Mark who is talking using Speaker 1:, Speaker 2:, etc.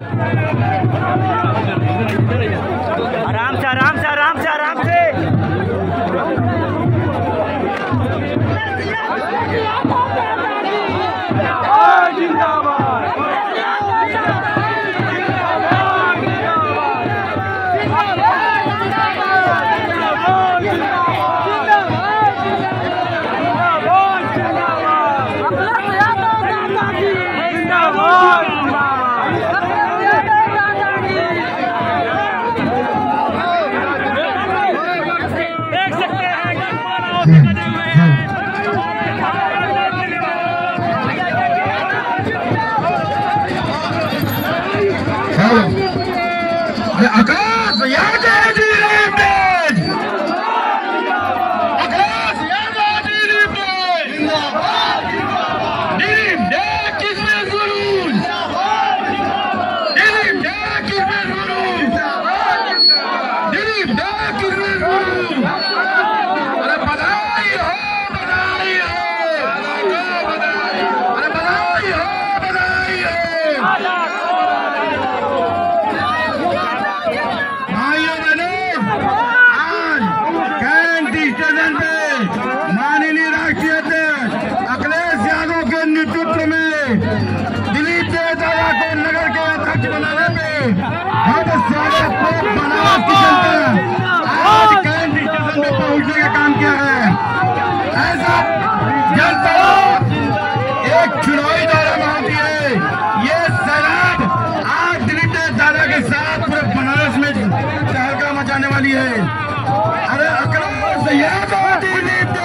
Speaker 1: आराम से आराम से आराम से आराम से। आराम से आकाश याद आकाश याद बहुत ज़्यादा बनावट के चलते आज करंट स्टेशन में पहुँचने का काम किया है ऐसा जनता एक चुनावी दौरा मांगी है ये शराब आज दिल्ली दादा के साथ पूरे बनारस में तहलका मचाने वाली है अरे अकड़ा सयाद दिलीप